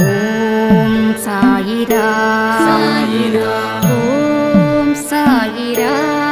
ॐ सायिरा सायिरा ॐ सायिराय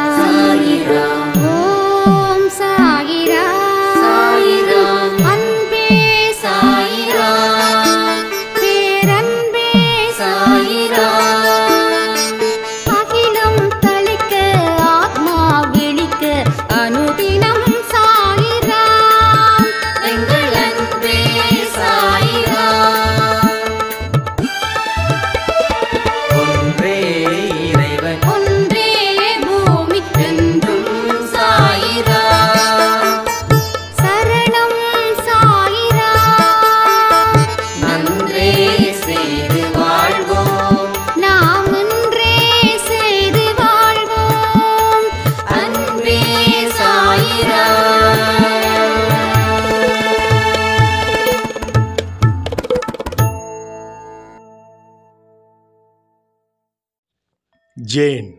Jane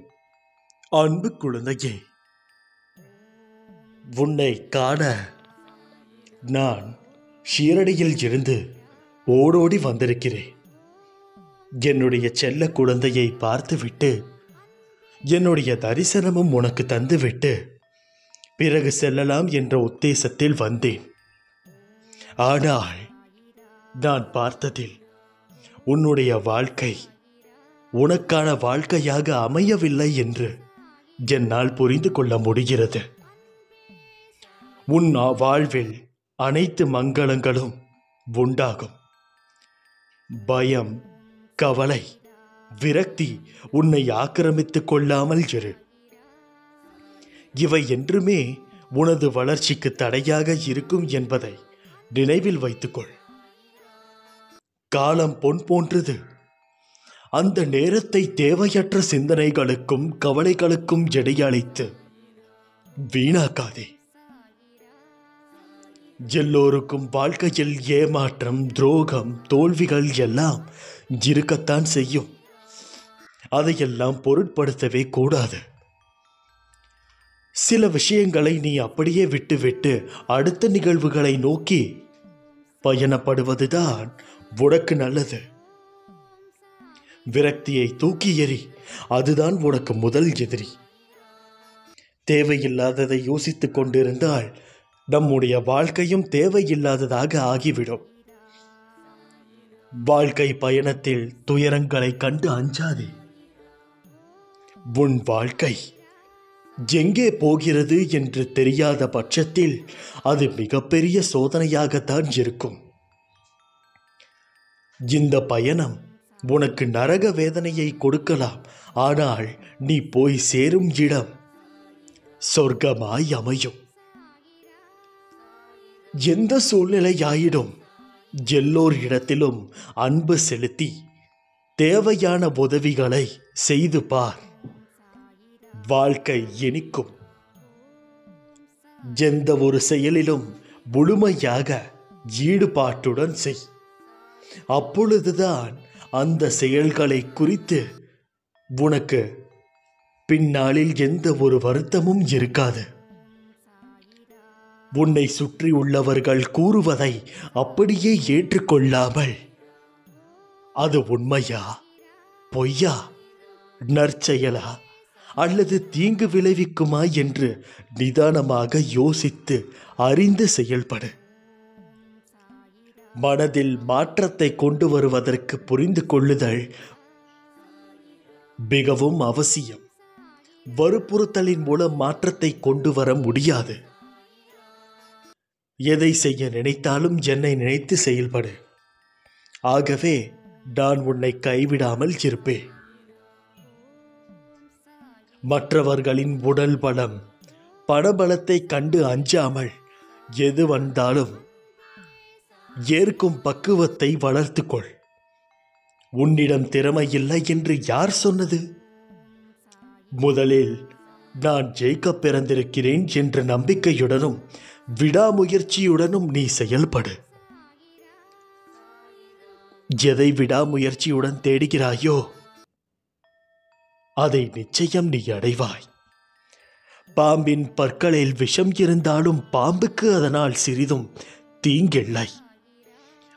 அன்பு குழந்தையே உன்னை காண நான் ஷீரடியில் இருந்து ஓடோடி வந்திருக்கிறேன். என்னுடைய செல்ல குழந்தையை பார்த்துவிட்டு என்னுடைய தரிசனமும் உனக்கு தந்துவிட்டு பிறகு செல்லலாம் என்ற உத்தேசத்தில் வந்தேன். ஆனால் நான் பார்த்ததில் உன்னுடைய வாழ்க்கை உனக்கான வாழ்க்கையாக அமையவில்லை என்று என்னால் புரிந்து கொள்ள முடிகிறது. உன் வாழ்வில் அனைத்து மங்களங்களும் உண்டாகும். பயம் கவலை விரக்தி உன்னை ஆக்கிரமித்துக் கொள்ளாமல் இரு. இவை என்றுமே உனது வளர்ச்சிக்கு தடையாக இருக்கும் என்பதை நினைவில் வைத்துக்கொள். காலம் பொன் போன்றது. அந்த நேரத்தை தேவையற்ற சிந்தனைகளுக்கும் கவலைகளுக்கும் இடையளித்து வீணாக்காதே. எல்லோருக்கும் வாழ்க்கையில் ஏமாற்றம் துரோகம் தோல்விகள் எல்லாம் இருக்கத்தான் செய்யும். அதையெல்லாம் பொருட்படுத்தவே கூடாது. சில விஷயங்களை நீ அப்படியே விட்டுவிட்டு அடுத்த நிகழ்வுகளை நோக்கி பயணப்படுவதுதான் உனக்கு நல்லது. விரக்தியை தூக்கி எறி அதுதான் உனக்கு முதல் எதிரி. தேவையில்லாததை யோசித்துக் கொண்டிருந்தால் நம்முடைய வாழ்க்கையும் தேவையில்லாததாக ஆகிவிடும். வாழ்க்கை பயணத்தில் துயரங்களை கண்டு அஞ்சாதே. உன் வாழ்க்கை எங்கே போகிறது என்று தெரியாத பட்சத்தில் அது மிகப்பெரிய சோதனையாகத்தான் இருக்கும். இந்த பயணம் உனக்கு நரக வேதனையை கொடுக்கலாம் ஆனால் நீ போய் சேரும் இடம் சொர்க்கமாய் அமையும் எந்த சூழ்நிலையாயிடும் எல்லோர் இடத்திலும் அன்பு செலுத்தி தேவையான உதவிகளை செய்து பார். வாழ்க்கை இனிக்கும். எந்த ஒரு செயலிலும் முழுமையாக ஈடுபாட்டுடன் செய். அப்பொழுதுதான் அந்த செயல்களை குறித்து உனக்கு பின்னாளில் எந்த ஒரு வருத்தமும் இருக்காது. உன்னை சுற்றி உள்ளவர்கள் கூறுவதை அப்படியே ஏற்றுக்கொள்ளாமல் அது உண்மையா பொய்யா நற்செயலா அல்லது தீங்கு விளைவிக்குமா என்று நிதானமாக யோசித்து அறிந்து செயல்படு. மனதில் மாற்றத்தை கொண்டு வருவதற்கு புரிந்து கொள்ளுதல் மிகவும் அவசியம். வற்புறுத்தலின் மூலம் மாற்றத்தை கொண்டு வர முடியாது. எதை செய்ய நினைத்தாலும் என்னை நினைத்து செயல்படு. ஆகவே நான் உன்னை கைவிடாமல் இருப்பேன். மற்றவர்களின் உடல் பலம் பணபலத்தை கண்டு அஞ்சாமல் எது வந்தாலும் ஏற்கும் பக்குவத்தை வளர்த்துக்கொள். உன்னிடம் திறமை இல்லை என்று யார் சொன்னது? முதலில் நான் ஜெயிக்க பிறந்திருக்கிறேன் என்ற நம்பிக்கையுடனும் விடாமுயற்சியுடனும் நீ செயல்படு. எதை விடாமுயற்சியுடன் தேடுகிறாயோ அதை நிச்சயம் நீ அடைவாய். பாம்பின் பற்களில் விஷம் இருந்தாலும் பாம்புக்கு அதனால் சிறிதும் தீங்கில்லை.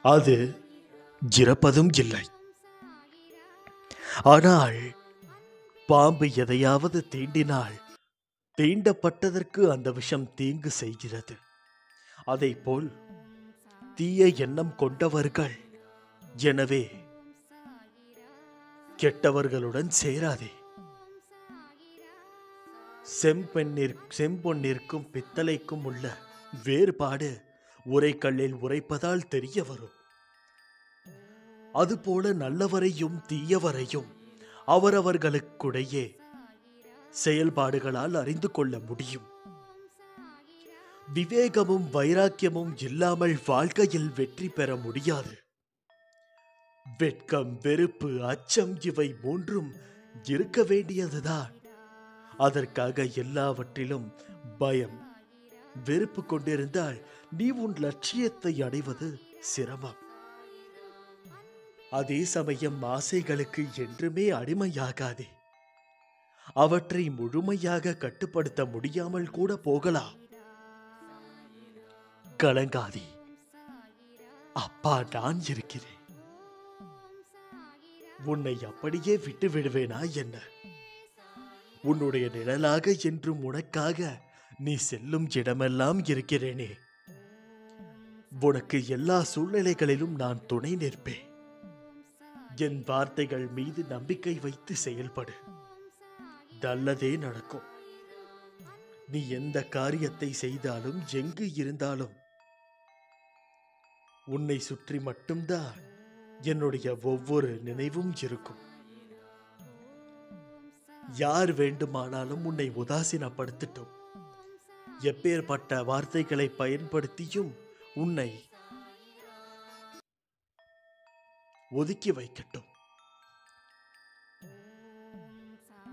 அது இறப்பதும் இல்லை. ஆனால் பாம்பு எதையாவது தீண்டினால் தீண்டப்பட்டதற்கு அந்த விஷம் தீங்கு செய்கிறது. அதை போல் தீய எண்ணம் கொண்டவர்கள் எனவே கெட்டவர்களுடன் சேராதே. செம்பெண்ணிற் செம்பொன்னிற்கும் பித்தளைக்கும் உள்ள வேறுபாடு உரைக்கல்லில் உரைப்பதால் தெரிய வரும் அதுபோல நல்லவரையும் தீயவரையும் அவரவர்களுக்குடையே செயல்பாடுகளால் அறிந்து கொள்ள முடியும். விவேகமும் வைராக்கியமும் இல்லாமல் வாழ்க்கையில் வெற்றி பெற முடியாது. வெட்கம் வெறுப்பு அச்சம் இவை மூன்றும் இருக்க வேண்டியதுதான். அதற்காக எல்லாவற்றிலும் பயம் வெறுப்பு கொண்டிருந்தால் நீ உன் லட்சியத்தை அடைவது சிரமம். அதே சமயம் ஆசைகளுக்கு என்றுமே அடிமையாகாதே. அவற்றை முழுமையாக கட்டுப்படுத்த முடியாமல் கூட போகலாம். கலங்காதே. அப்பா நான் இருக்கிறேன். உன்னை அப்படியே விட்டு விடுவேனா என்ன? உன்னுடைய நிழலாக என்றும் உனக்காக நீ செல்லும் இடமெல்லாம் இருக்கிறேனே. உனக்கு எல்லா சூழ்நிலைகளிலும் நான் துணை நிற்பேன். என் வார்த்தைகள் மீது நம்பிக்கை வைத்து செயல்படு. நல்லதே நடக்கும். நீ எந்த காரியத்தை செய்தாலும் எங்கு இருந்தாலும் உன்னை சுற்றி மட்டும்தான் என்னுடைய ஒவ்வொரு நினைவும் இருக்கும். யார் வேண்டுமானாலும் உன்னை உதாசீனப்படுத்தட்டும். எப்பேற்பட்ட வார்த்தைகளை பயன்படுத்தியும் உன்னை ஒதுக்கி வைக்கட்டும்.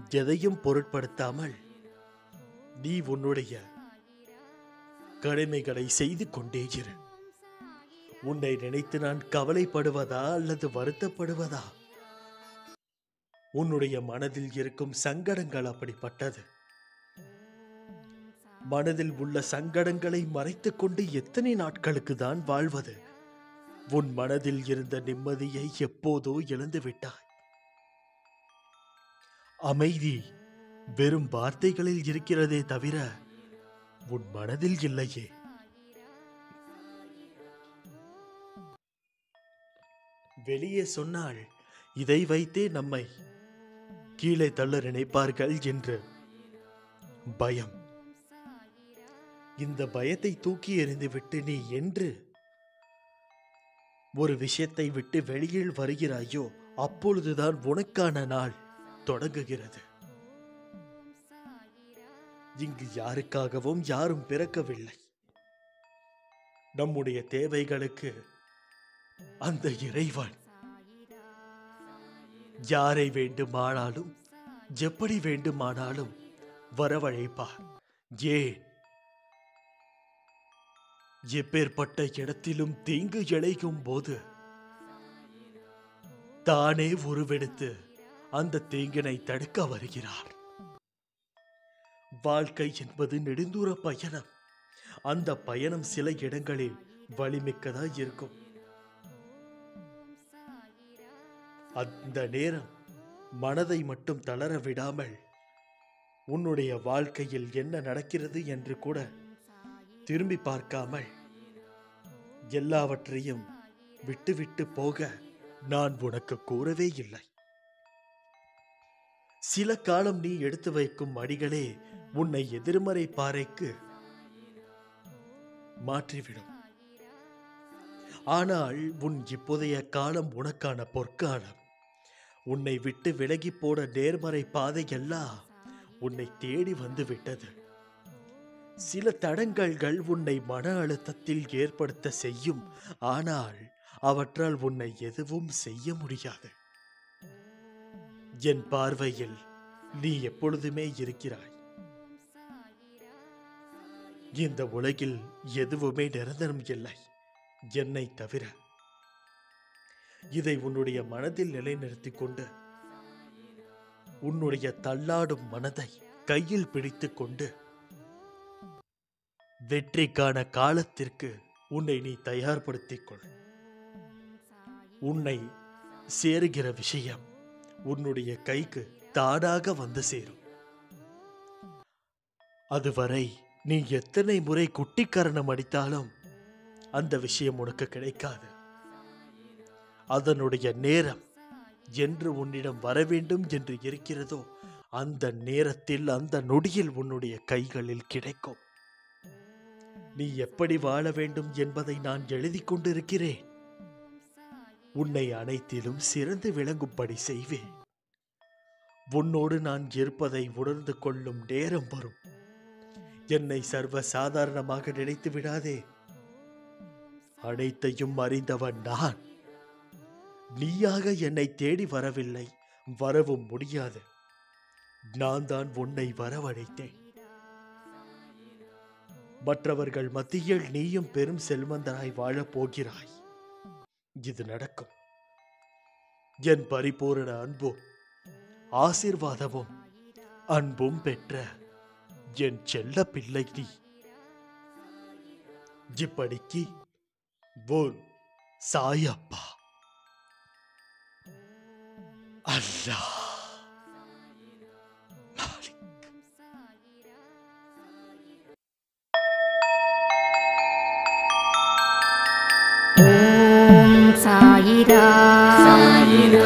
எதையும் பொருட்படுத்தாமல் நீ உன்னுடைய கடமைகளை செய்து கொண்டே இரு. உன்னை நினைத்து நான் கவலைப்படுவதா அல்லது வருத்தப்படுவதா? உன்னுடைய மனதில் இருக்கும் சங்கடங்கள் அப்படிப்பட்டது. மனதில் உள்ள சங்கடங்களை மறைத்து கொண்டு எத்தனை நாட்களுக்கு தான் வாழ்வது? உன் மனதில் இருந்த நிம்மதியை எப்போதோ இழந்து விட்டாய். அமைதி வெறும் வார்த்தைகளில் இருக்கிறதே தவிர உன் மனதில் இல்லையே. வெளியே சொன்னால் இதை வைத்தே நம்மை கீழே தள்ள நினைப்பார்கள் என்று பயம். இந்த பயத்தை தூக்கி எறிந்துவிட்டு நீ என்று ஒரு விஷயத்தை விட்டு வெளியில் வருகிறாயோ அப்பொழுதுதான் உனக்கான நாள் தொடங்குகிறது. இங்கு யாருக்காகவும் யாரும் பிறக்கவில்லை. நம்முடைய தேவைகளுக்கு அந்த இறைவன் யாரை வேண்டுமானாலும் எப்படி வேண்டுமானாலும் வரவழைப்பார். ஏன்? எப்பேற்பட்ட இடத்திலும் தீங்கு இழைக்கும் போது தானே உருவெடுத்து அந்த தீங்கினை தடுக்க வருகிறார். வாழ்க்கை என்பது நெடுந்தூர பயணம். அந்த பயணம் சில இடங்களில் வலிமிக்கதா இருக்கும். அந்த நேரம் மனதை மட்டும் தளர விடாமல் உன்னுடைய வாழ்க்கையில் என்ன நடக்கிறது என்று கூட திரும்பி பார்க்காமல் எல்லாவற்றையும் விட்டுவிட்டு போக நான் உனக்கு கூறவே இல்லை. சில காலம் நீ எடுத்து வைக்கும் அடிகளே உன்னை எதிர்மறை பாறைக்கு மாற்றிவிடும். ஆனால் உன் இப்போதைய காலம் உனக்கான பொற்காலம். உன்னை விட்டு விலகி போன நேர்மறை பாதையெல்லாம் உன்னை தேடி வந்து விட்டது. சில தடங்கல்கள் உன்னை மன அழுத்தத்தில் ஏற்படுத்த செய்யும். ஆனால் அவற்றால் உன்னை எதுவும் செய்ய முடியாது. என் பார்வையில் நீ எப்பொழுதுமே இருக்கிறாய். இந்த உலகில் எதுவுமே நிரந்தரம் இல்லை. என்னை தவிர. இதை உன்னுடைய மனதில் நிலைநிறுத்திக் கொண்டு உன்னுடைய தள்ளாடும் மனதை கையில் பிடித்துக் கொண்டு வெற்றிக்கான காலத்திற்கு உன்னை நீ தயார்படுத்திக் கொள். உன்னை சேருகிற விஷயம் உன்னுடைய கைக்கு தானாக வந்து சேரும். அதுவரை நீ எத்தனை முறை குட்டிக்கரணம் அடித்தாலும் அந்த விஷயம் உனக்கு கிடைக்காது. அதனுடைய நேரம் என்று உன்னிடம் வர வேண்டும் என்று இருக்கிறதோ அந்த நேரத்தில் அந்த நொடியில் உன்னுடைய கைகளில் கிடைக்கும். நீ எப்படி வாழ வேண்டும் என்பதை நான் எழுதி கொண்டிருக்கிறேன். உன்னை அனைத்திலும் சிறந்து விளங்கும்படி செய்வேன். உன்னோடு நான் இருப்பதை உணர்ந்து கொள்ளும் நேரம் வரும். என்னை சர்வ சாதாரணமாக நினைத்து விடாதே. அனைத்தையும் அறிந்தவன் நான். நீயாக என்னை தேடி வரவில்லை. வரவும் முடியாது. நான் தான் உன்னை வரவழைத்தேன். மற்றவர்கள் மத்தியில் நீயும் பெரும் செல்வந்தராய் வாழப் போகிறாய். இது நடக்கும். என் பரிபூரண அன்பும் ஆசீர்வாதமும் அன்பும் பெற்ற என் செல்ல பிள்ளை நீ. இப்படிக்கு போல் சாயப்பா. அல்லாஹ். ॐ सायिरा सायिरा